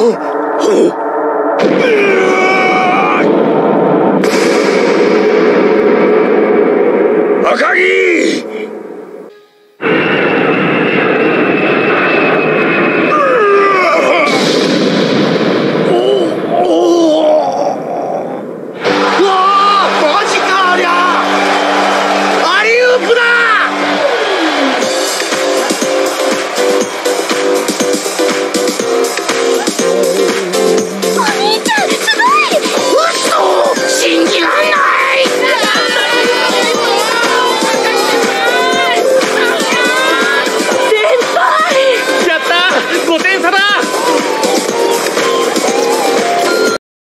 赤木